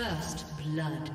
First blood.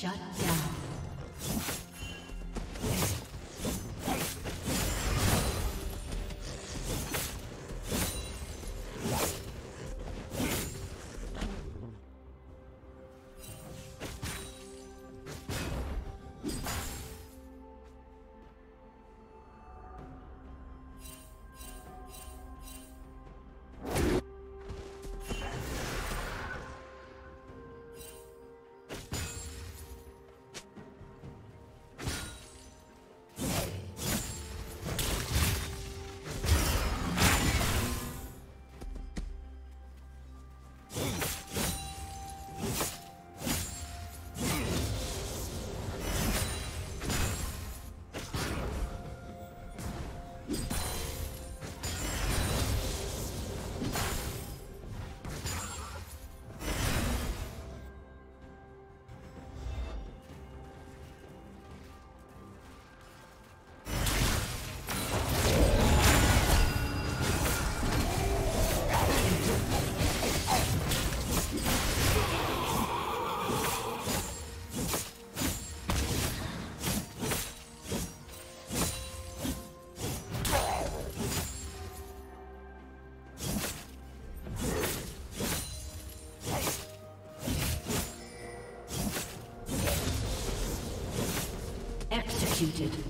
Shut executed.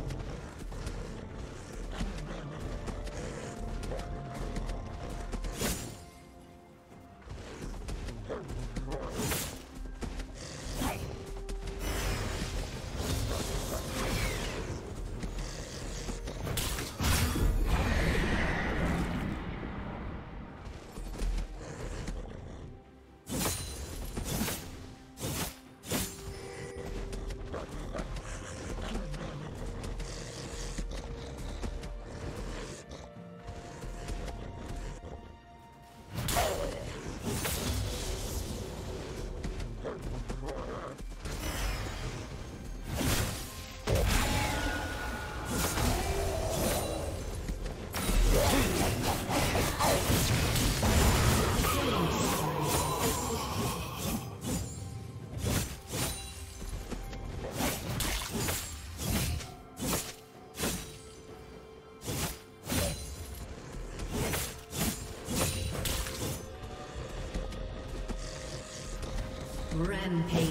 Rampage.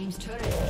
Team's turret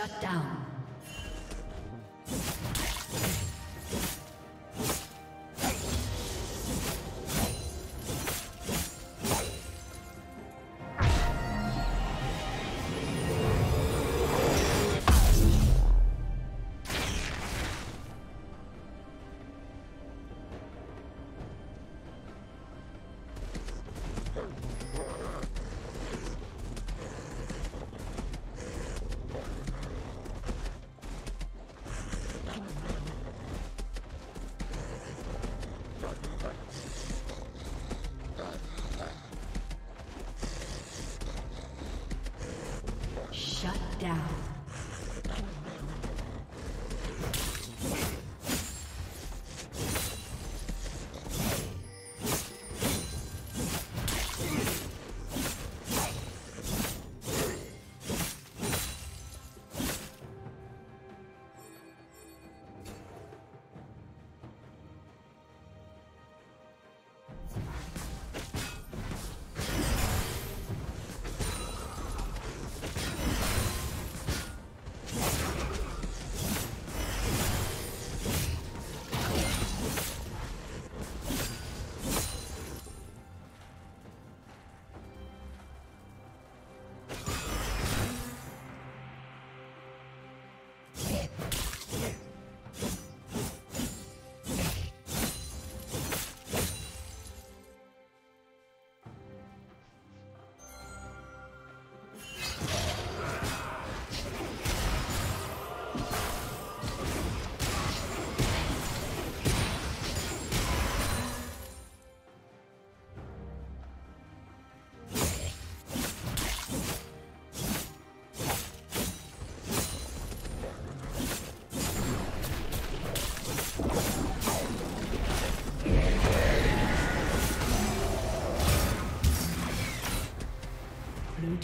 Shut down.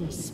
Killing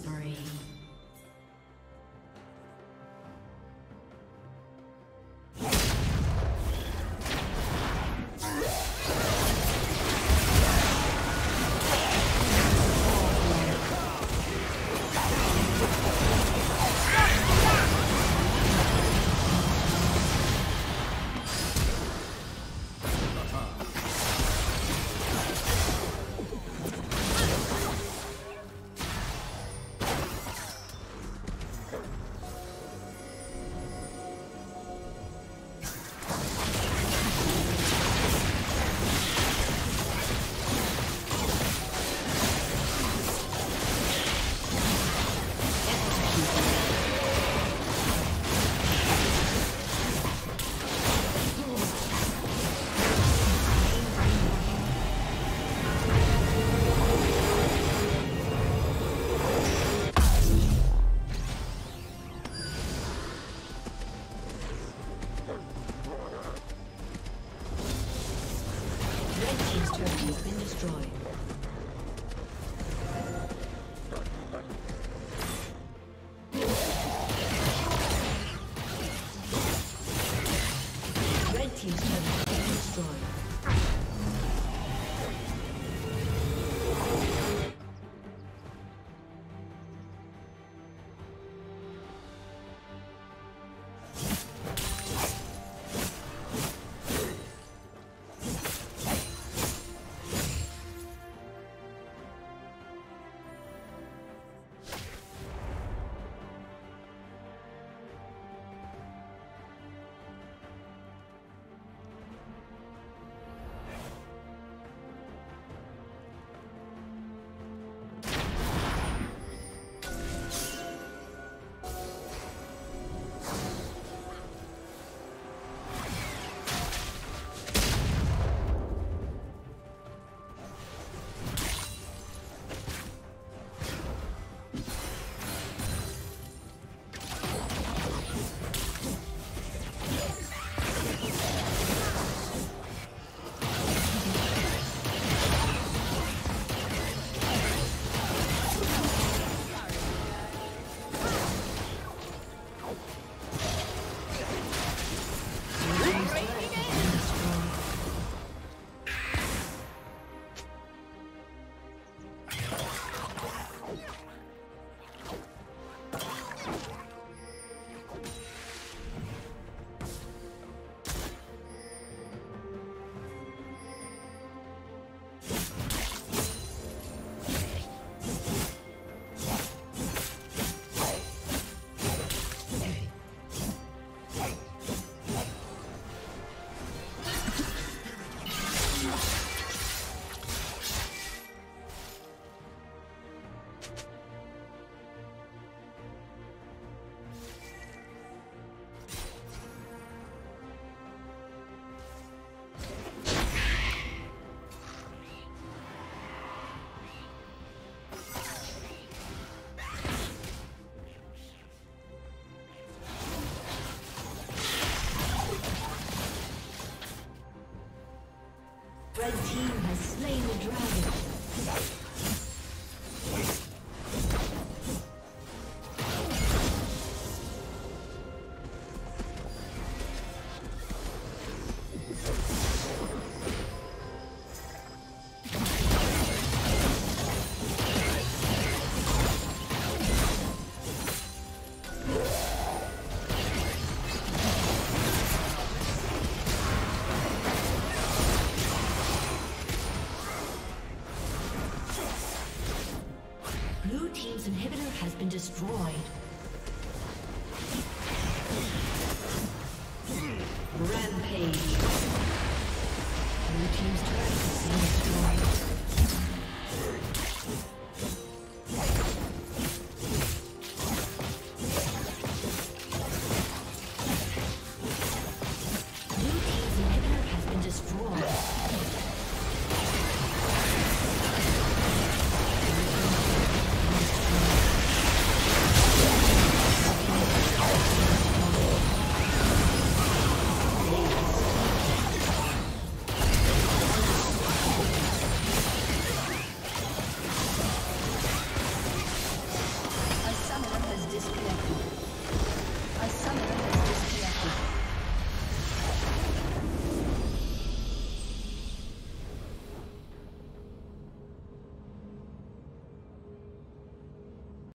destroyed.